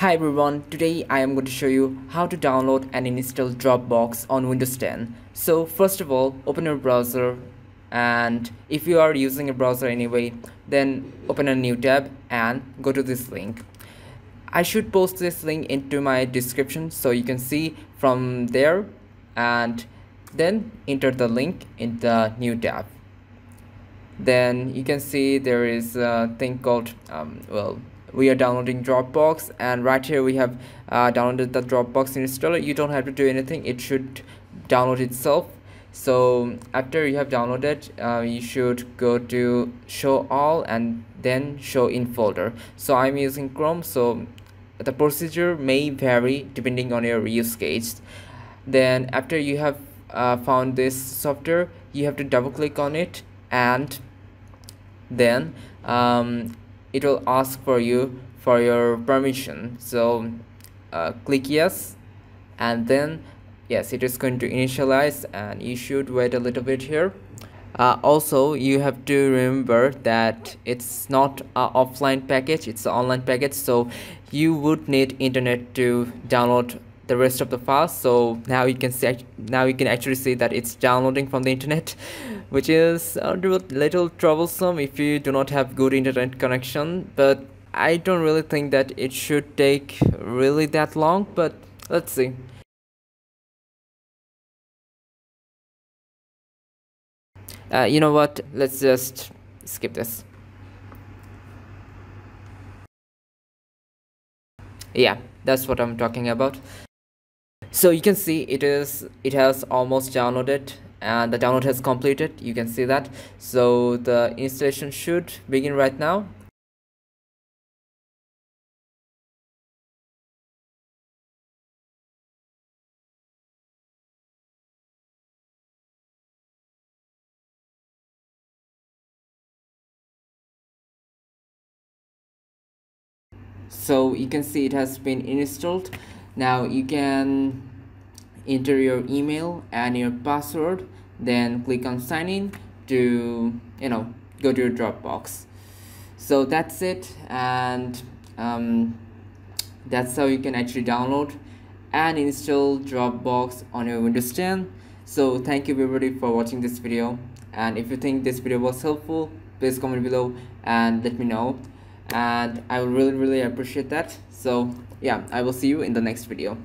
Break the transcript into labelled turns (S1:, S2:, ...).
S1: Hi everyone, today I am going to show you how to download and install Dropbox on Windows 10. So first of all, open your browser and if you are using a browser anyway, then open a new tab and go to this link. I should post this link into my description so you can see from there and then enter the link in the new tab. Then you can see there is a thing called, um, well, we are downloading Dropbox and right here we have uh, downloaded the Dropbox installer. You don't have to do anything. It should download itself. So after you have downloaded uh, you should go to show all and then show in folder. So I'm using Chrome so the procedure may vary depending on your use case. Then after you have uh, found this software you have to double click on it and then um, it will ask for you for your permission. So uh, click yes and then yes it is going to initialize and you should wait a little bit here. Uh, also you have to remember that it's not an offline package it's an online package so you would need internet to download the rest of the files so now you can see now you can actually see that it's downloading from the internet which is a little troublesome if you do not have good internet connection. But I don't really think that it should take really that long but let's see. Uh, you know what? Let's just skip this. Yeah that's what I'm talking about so you can see it is it has almost downloaded and the download has completed. You can see that. So the installation should begin right now. So you can see it has been installed now you can enter your email and your password then click on sign in to you know go to your dropbox. So that's it and um, that's how you can actually download and install dropbox on your windows 10 so thank you everybody for watching this video. And if you think this video was helpful please comment below and let me know and i really really appreciate that. So yeah i will see you in the next video